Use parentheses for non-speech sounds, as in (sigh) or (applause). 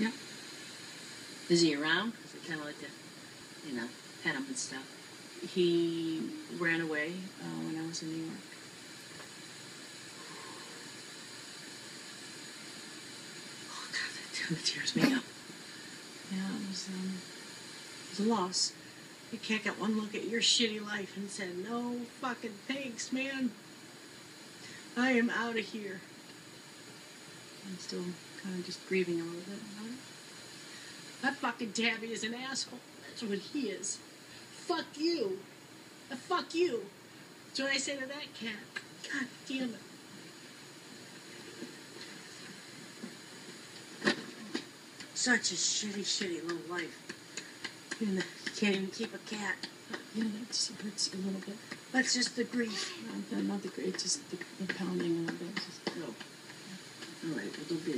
Yeah. Is he around? Because I kind of like to, you know, pet him and stuff. He ran away uh, when I was in New York. Oh God, that, (laughs) that tears me up. Yeah, it was, um, it was a loss. You can't get one look at your shitty life and say, no fucking thanks, man. I am out of here. I'm still kind of just grieving a little bit about it. That fucking Tabby is an asshole. That's what he is. Fuck you. Uh, fuck you. That's what I say to that cat. God damn it. Such a shitty, shitty little life. You can't even keep a cat. Yeah, that just hurts a little bit. That's just the grief. Not the, not the, it's just the, the pounding a little bit. It's just,